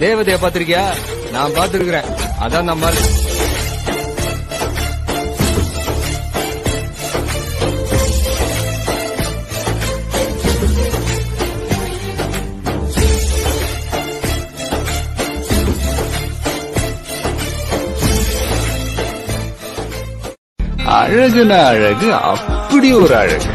தேவதைய பாத்திருக்கியா நான் பாத்துருக்கிறேன் அதான் நம்ம அழகுன அழகு அப்படி ஒரு அழகு.